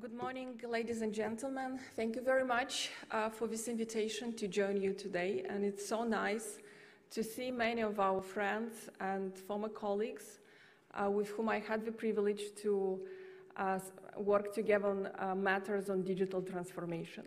Good morning, ladies and gentlemen. Thank you very much uh, for this invitation to join you today. And it's so nice to see many of our friends and former colleagues uh, with whom I had the privilege to uh, work together on uh, matters on digital transformation.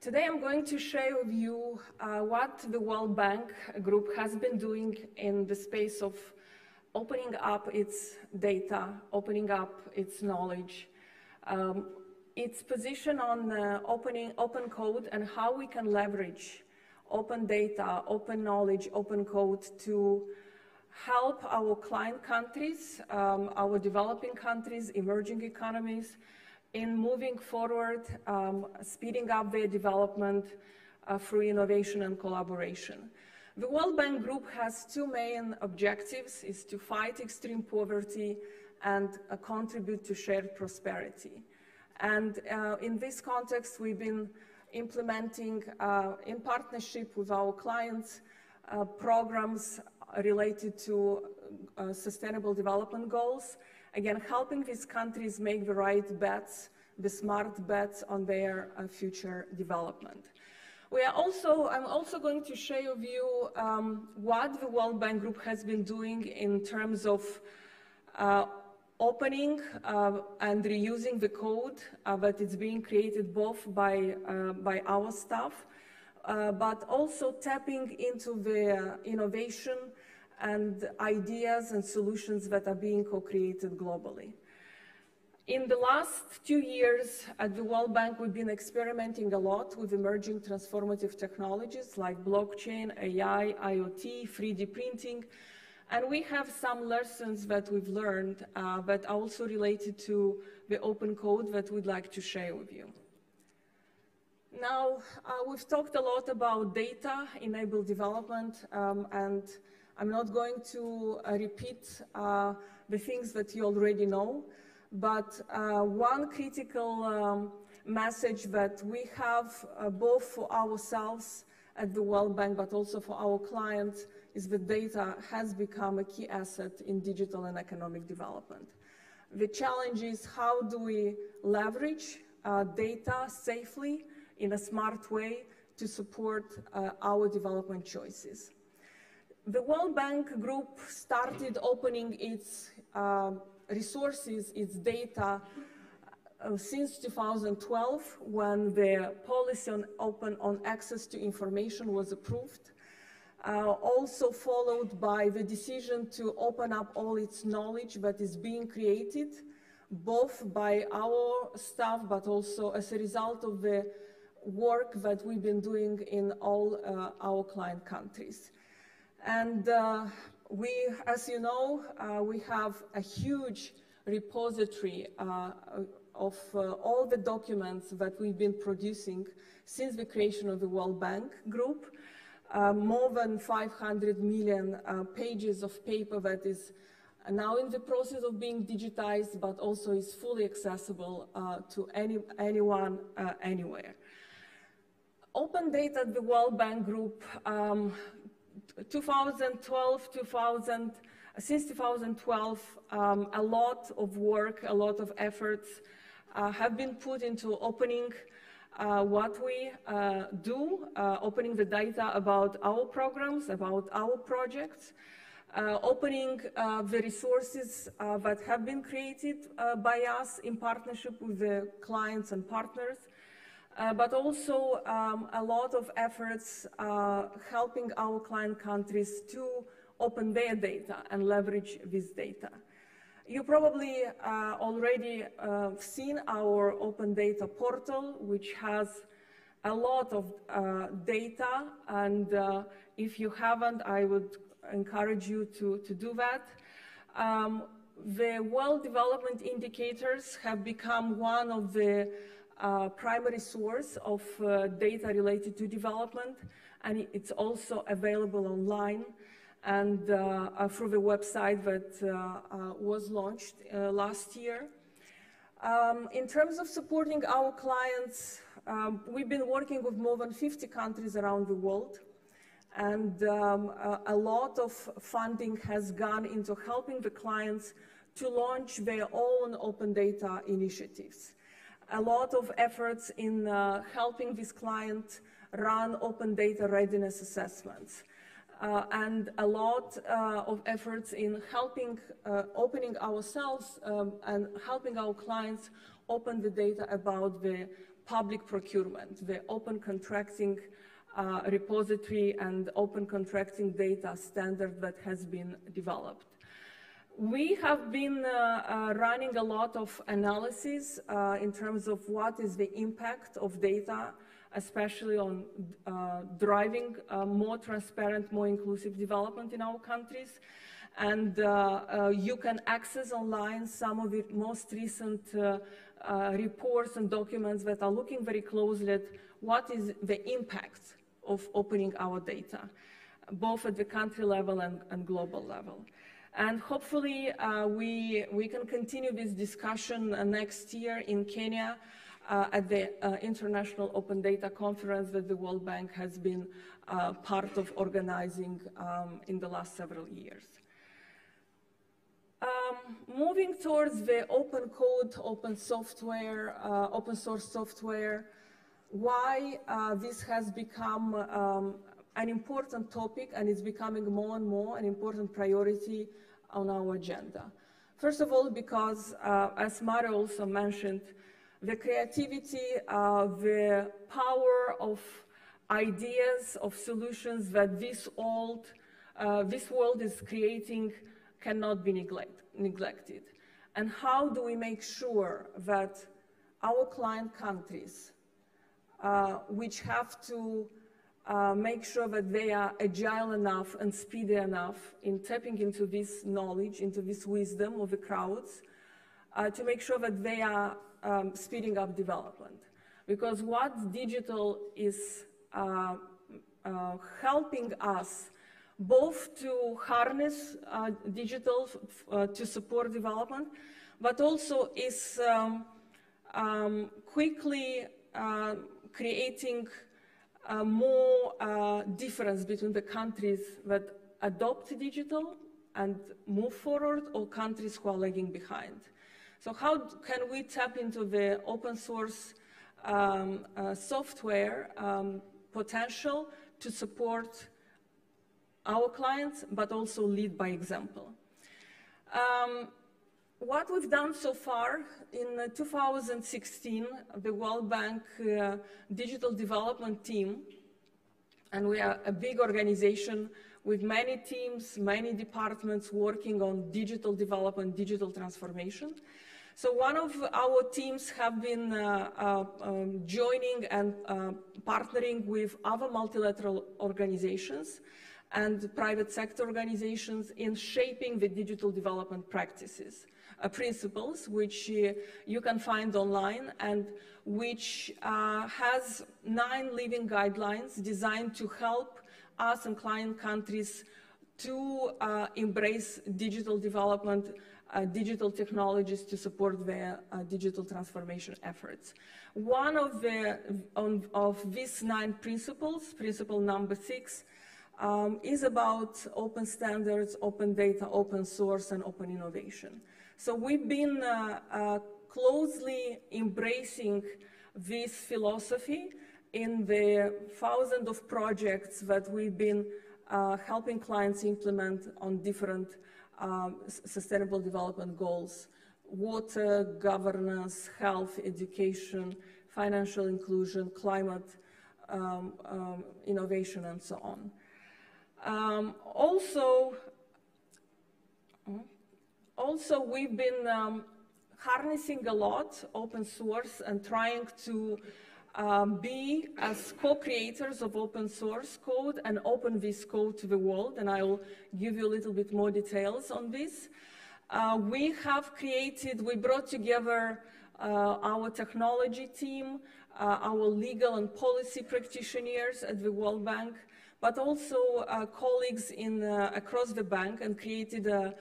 Today I'm going to share with you uh, what the World Bank Group has been doing in the space of opening up its data, opening up its knowledge, um, its position on uh, opening open code and how we can leverage open data, open knowledge, open code to help our client countries, um, our developing countries, emerging economies in moving forward, um, speeding up their development uh, through innovation and collaboration. The World Bank Group has two main objectives, is to fight extreme poverty and uh, contribute to shared prosperity. And uh, in this context, we've been implementing, uh, in partnership with our clients, uh, programs related to uh, sustainable development goals. Again, helping these countries make the right bets, the smart bets on their future development. We are also, I'm also going to share with you um, what the World Bank Group has been doing in terms of uh, opening uh, and reusing the code uh, that is being created both by, uh, by our staff, uh, but also tapping into the innovation and ideas and solutions that are being co-created globally. In the last two years at the World Bank, we've been experimenting a lot with emerging transformative technologies like blockchain, AI, IoT, 3D printing, and we have some lessons that we've learned uh, that are also related to the open code that we'd like to share with you. Now, uh, we've talked a lot about data-enabled development, um, and I'm not going to uh, repeat uh, the things that you already know. But uh, one critical um, message that we have uh, both for ourselves at the World Bank, but also for our clients, is that data has become a key asset in digital and economic development. The challenge is how do we leverage uh, data safely in a smart way to support uh, our development choices. The World Bank Group started opening its uh, resources, its data, uh, since 2012 when the policy on open on access to information was approved. Uh, also followed by the decision to open up all its knowledge that is being created, both by our staff, but also as a result of the work that we've been doing in all uh, our client countries. And uh, we, as you know, uh, we have a huge repository uh, of uh, all the documents that we've been producing since the creation of the World Bank Group. Uh, more than 500 million uh, pages of paper that is now in the process of being digitized, but also is fully accessible uh, to any, anyone, anywhere. Open data, at the World Bank Group um, 2012, 2000, since 2012, um, a lot of work, a lot of efforts uh, have been put into opening uh, what we uh, do, uh, opening the data about our programs, about our projects, uh, opening uh, the resources that have been created by us in partnership with the clients and partners, uh, but also um, a lot of efforts uh, helping our client countries to open their data and leverage this data. You probably uh, already uh, seen our open data portal, which has a lot of uh, data, and uh, if you haven't, I would encourage you to, to do that. Um, the World Development Indicators have become one of the uh, primary source of uh, data related to development, and it's also available online and uh, uh through the website that uh, was launched last year. Um, in terms of supporting our clients, um, we've been working with more than 50 countries around the world, and um, a, a lot of funding has gone into helping the clients to launch their own open data initiatives. a lot of efforts in uh, helping this client run open data readiness assessments. Uh, and a lot uh, of efforts in helping uh, opening ourselves um, and helping our clients open the data about the public procurement, the open contracting uh, repository and open contracting data standard that has been developed. We have been uh, uh, running a lot of analysis in terms of what is the impact of data, especially on uh, driving uh, more transparent, more inclusive development in our countries. And uh, you can access online some of the most recent reports and documents that are looking very closely at what is the impact of opening our data, both at the country level and, and global level. And hopefully uh, we, we can continue this discussion uh, next year in Kenya uh, at the uh, International Open Data Conference that the World Bank has been uh, part of organizing um, in the last several years. Um, moving towards the open code, open software, uh, open source software, why this has become um, an important topic and it's becoming more and more an important priority on our agenda. First of all, because uh, as Mario also mentioned, the creativity, uh, the power of ideas, of solutions that this old, uh, this world is creating cannot be neglect, neglected. And how do we make sure that our client countries, uh, which have to uh, make sure that they are agile enough and speedy enough in tapping into this knowledge, into this wisdom of the crowds, uh, to make sure that they are um, speeding up development. Because what digital is uh, uh helping us both to harness uh, digital uh, to support development, but also is um, um, quickly creating uh, more difference between the countries that adopt digital and move forward or countries who are lagging behind. So how can we tap into the open source um, uh, software um, potential to support our clients, but also lead by example? Um, what we've done so far in uh, 2016, the World Bank uh, Digital Development Team, and we are a big organization with many teams, many departments working on digital development, digital transformation. So one of our teams have been uh, uh, um, joining and uh, partnering with other multilateral organizations and private sector organizations in shaping the digital development practices uh, principles, which uh, you can find online and which has nine living guidelines designed to help us and client countries to uh, embrace digital development, uh, digital technologies to support their uh, digital transformation efforts. One of, the, on, of these nine principles, principle number six, um, is about open standards, open data, open source, and open innovation. So we've been uh, uh, closely embracing this philosophy in the thousands of projects that we've been uh, helping clients implement on different um, sustainable development goals, water, governance, health, education, financial inclusion, climate, um, um, innovation, and so on. Um, also, also, we've been um, harnessing a lot open source and trying to um, be as co-creators of open source code and open this code to the world, and I'll give you a little bit more details on this. Uh, we have created, we brought together uh, our technology team, uh, our legal and policy practitioners at the World Bank, but also uh, colleagues in, uh, across the bank and created a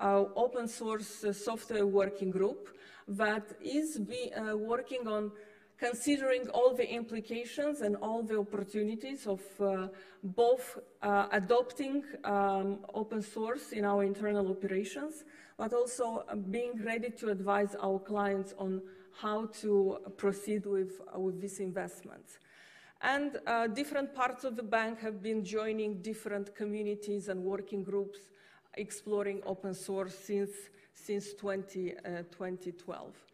uh, open source uh, software working group that is be, working on considering all the implications and all the opportunities of uh, both uh, adopting um, open source in our internal operations, but also uh, being ready to advise our clients on how to proceed with, uh, with these investments. And uh, different parts of the bank have been joining different communities and working groups exploring open source since, since 20, uh, 2012.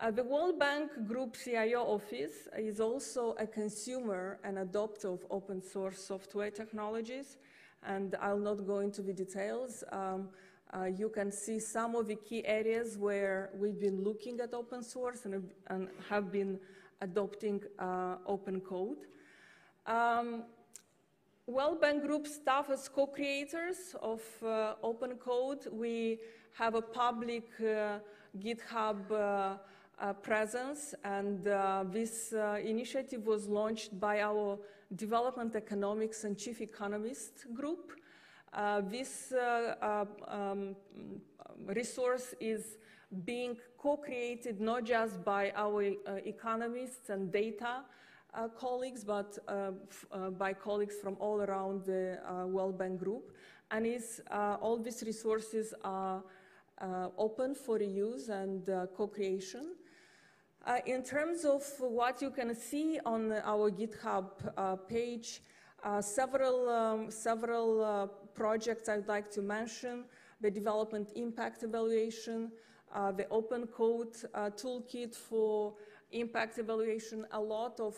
Uh, the World Bank Group CIO office is also a consumer and adopter of open source software technologies, and I'll not go into the details. Um, uh, you can see some of the key areas where we've been looking at open source and, and have been adopting uh, open code. Um, World Bank Group staff as co-creators of uh, open code. We have a public uh, GitHub uh, uh, presence, and uh, this initiative was launched by our Development Economics and Chief Economist group. this um, resource is being co-created not just by our uh, economists and data uh, colleagues, but uh, uh by colleagues from all around the uh, World Bank Group. And is, uh, all these resources are open for use and co-creation. In terms of what you can see on our GitHub page, several, um, several projects I'd like to mention, the development impact evaluation, uh, the open code uh, toolkit for impact evaluation. A lot of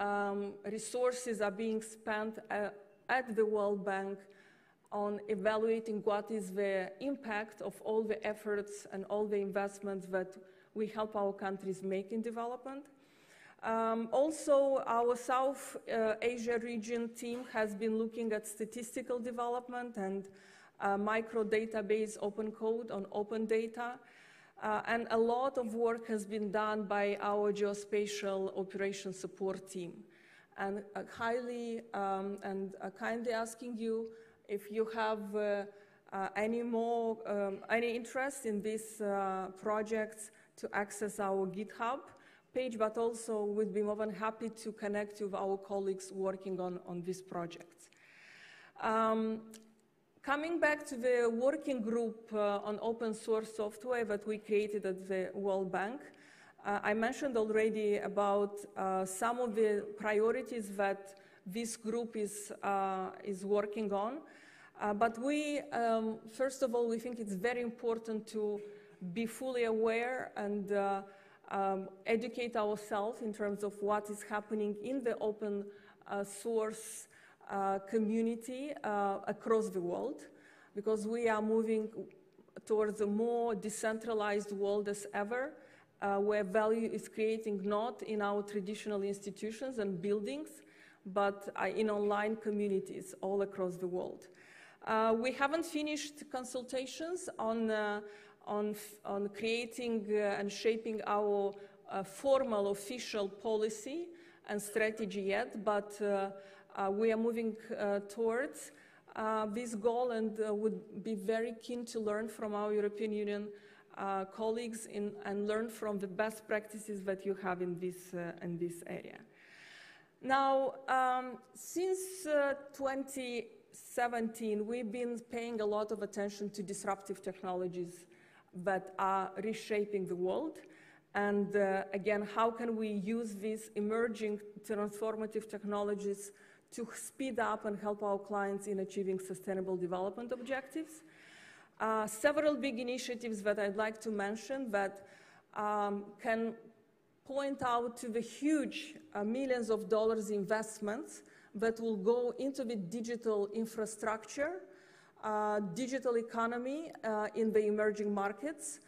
um, resources are being spent uh, at the World Bank on evaluating what is the impact of all the efforts and all the investments that we help our countries make in development. Um, also, our South uh, Asia region team has been looking at statistical development and uh, micro database open code on open data. Uh, and a lot of work has been done by our geospatial operation support team. And uh, highly um, and uh, kindly asking you if you have uh, uh, any more, um, any interest in these projects to access our GitHub page, but also we'd be more than happy to connect with our colleagues working on, on these projects. Um, Coming back to the working group uh, on open source software that we created at the World Bank, uh, I mentioned already about uh, some of the priorities that this group is, uh, is working on. Uh, but we, um, first of all, we think it's very important to be fully aware and uh, um, educate ourselves in terms of what is happening in the open source uh, community uh, across the world because we are moving towards a more decentralized world as ever, uh, where value is creating not in our traditional institutions and buildings, but uh, in online communities all across the world. Uh, we haven't finished consultations on, uh, on, on creating and shaping our formal official policy and strategy yet, but uh, we are moving uh, towards uh, this goal and would be very keen to learn from our European Union colleagues in, and learn from the best practices that you have in this, in this area. Now, um, since 2017, we've been paying a lot of attention to disruptive technologies that are reshaping the world. And uh, again, how can we use these emerging transformative technologies to speed up and help our clients in achieving sustainable development objectives. Uh, several big initiatives that I'd like to mention that um, can point out to the huge uh, millions of dollars investments that will go into the digital infrastructure, digital economy uh, in the emerging markets.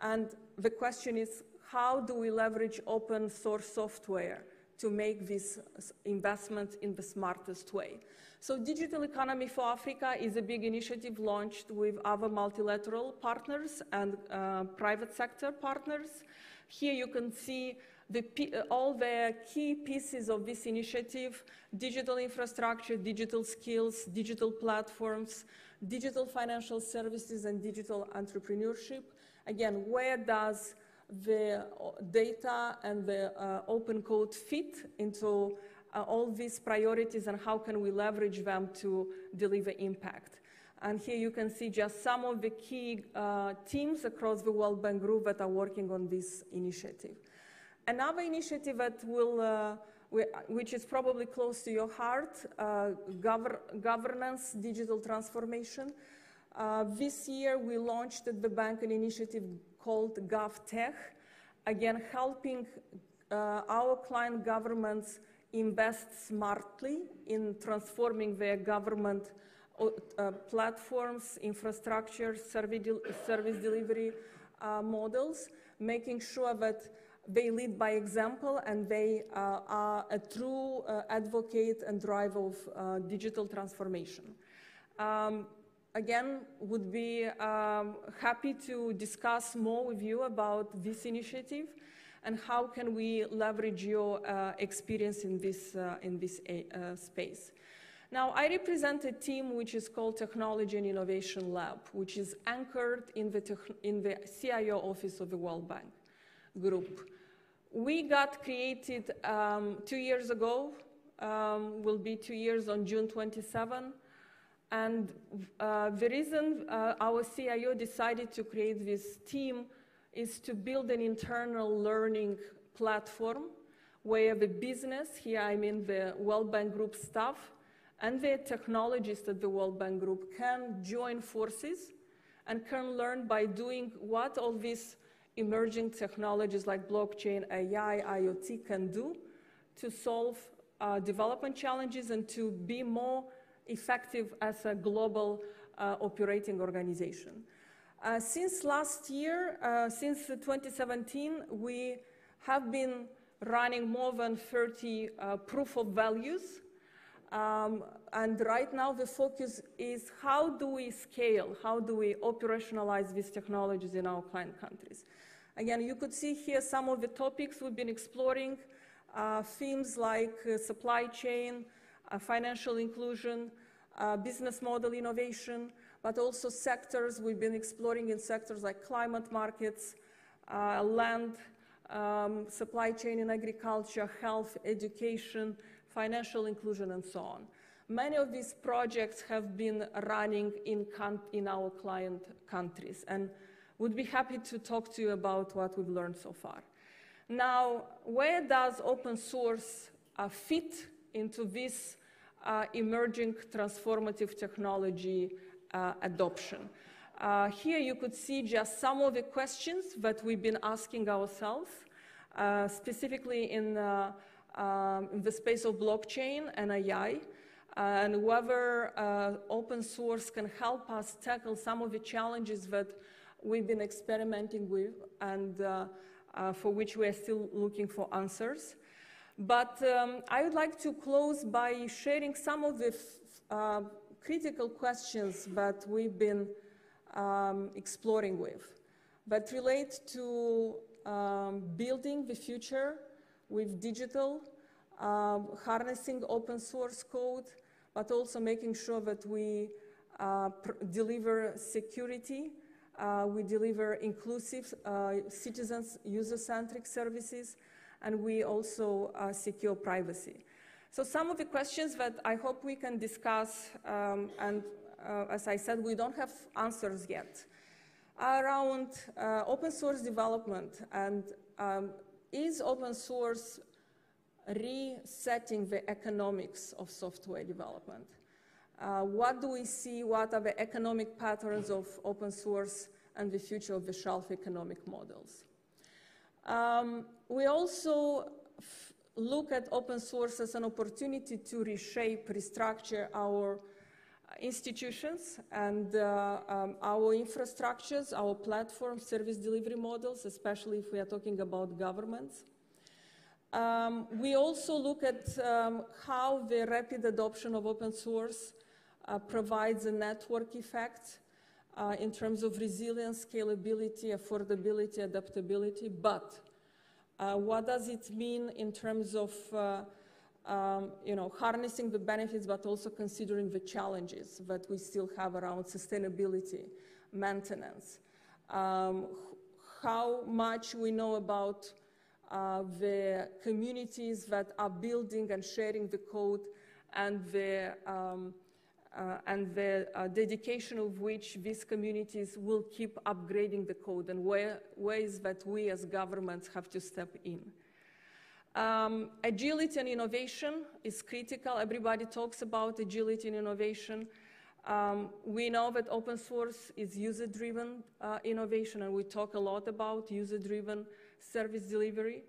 And the question is, how do we leverage open source software to make this investment in the smartest way. So Digital Economy for Africa is a big initiative launched with other multilateral partners and uh, private sector partners. Here you can see the, uh, all the key pieces of this initiative, digital infrastructure, digital skills, digital platforms, digital financial services, and digital entrepreneurship. Again, where does the data and the uh, open code fit into uh, all these priorities and how can we leverage them to deliver impact. And here you can see just some of the key uh, teams across the World Bank Group that are working on this initiative. Another initiative that will, uh, which is probably close to your heart, uh, gover governance, digital transformation. Uh, this year we launched at the bank an initiative called GovTech, again helping uh, our client governments invest smartly in transforming their government uh, platforms, infrastructure, service, delivery uh, models, making sure that they lead by example and they uh, are a true uh, advocate and driver of uh, digital transformation. Um, again, would be um, happy to discuss more with you about this initiative and how can we leverage your uh, experience in this, uh, in this uh, space. Now, I represent a team which is called Technology and Innovation Lab, which is anchored in the, in the CIO office of the World Bank Group. We got created um, two years ago, um, will be two years on June 27. And uh, the reason uh, our CIO decided to create this team is to build an internal learning platform where the business, here I mean the World Bank Group staff, and the technologists at the World Bank Group can join forces and can learn by doing what all these emerging technologies like blockchain, AI, IoT can do to solve uh, development challenges and to be more effective as a global uh, operating organization. Uh, since last year, uh, since 2017, we have been running more than 30 uh, proof of values. Um, and right now the focus is how do we scale, how do we operationalize these technologies in our client countries. Again, you could see here some of the topics we've been exploring, uh, themes like uh, supply chain, uh, financial inclusion, uh, business model innovation, but also sectors we've been exploring in sectors like climate markets, uh, land, um, supply chain in agriculture, health, education, financial inclusion, and so on. Many of these projects have been running in, in our client countries. And would be happy to talk to you about what we've learned so far. Now, where does open source uh, fit into this uh, emerging transformative technology uh, adoption? Uh, here you could see just some of the questions that we've been asking ourselves, uh, specifically in, uh, um, in, the space of blockchain and AI, and whether open source can help us tackle some of the challenges that we've been experimenting with and uh, uh, for which we are still looking for answers. But um, I would like to close by sharing some of the uh, critical questions that we've been um, exploring with that relate to um, building the future with digital, um, harnessing open source code, but also making sure that we uh, deliver security uh, we deliver inclusive, uh, citizens, user-centric services, and we also uh, secure privacy. So some of the questions that I hope we can discuss, um, and uh, as I said, we don't have answers yet, around open source development and um, is open source resetting the economics of software development? Uh, what do we see? What are the economic patterns of open source and the future of the shelf economic models? Um, we also look at open source as an opportunity to reshape, restructure our institutions and uh, um, our infrastructures, our platform service delivery models, especially if we are talking about governments. Um, we also look at um, how the rapid adoption of open source uh, provides a network effect uh, in terms of resilience, scalability, affordability, adaptability, but uh, what does it mean in terms of uh, um, you know, harnessing the benefits, but also considering the challenges that we still have around sustainability, maintenance. Um, how much we know about uh, the communities that are building and sharing the code and the, um, uh, and the uh, dedication of which these communities will keep upgrading the code and where, ways that we as governments have to step in. Um, agility and innovation is critical. Everybody talks about agility and innovation. Um, we know that open source is user-driven uh, innovation, and we talk a lot about user-driven service delivery.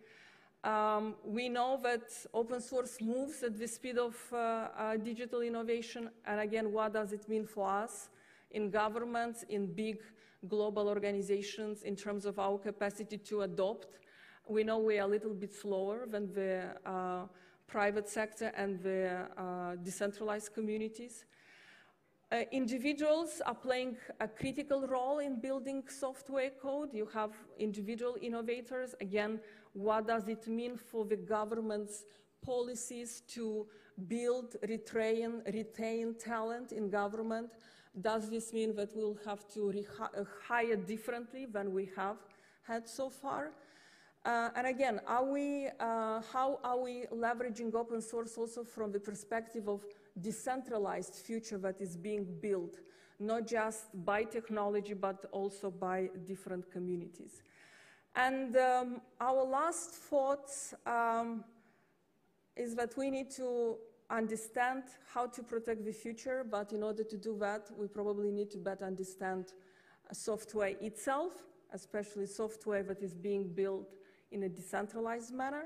Um, we know that open source moves at the speed of uh, uh, digital innovation, and again, what does it mean for us in governments, in big global organizations, in terms of our capacity to adopt? We know we are a little bit slower than the uh, private sector and the uh, decentralized communities. Uh, individuals are playing a critical role in building software code. You have individual innovators. Again, what does it mean for the government's policies to build, retrain, retain talent in government? Does this mean that we'll have to uh, hire differently than we have had so far? Uh, and again, are we, uh, how are we leveraging open source also from the perspective of decentralized future that is being built, not just by technology, but also by different communities. And um, our last thought um, is that we need to understand how to protect the future, but in order to do that, we probably need to better understand software itself, especially software that is being built in a decentralized manner.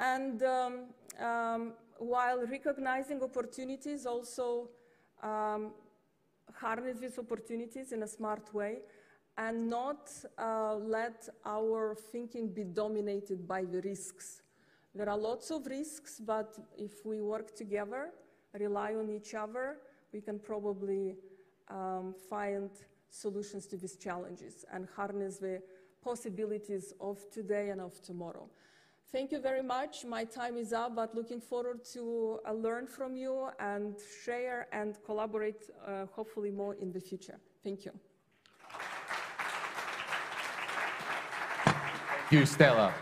And um, um, while recognizing opportunities, also um, harness these opportunities in a smart way and not uh, let our thinking be dominated by the risks. There are lots of risks, but if we work together, rely on each other, we can probably um, find solutions to these challenges and harness the possibilities of today and of tomorrow. Thank you very much. My time is up, but looking forward to uh, learn from you and share and collaborate uh, hopefully more in the future. Thank you. Thank you, Stela.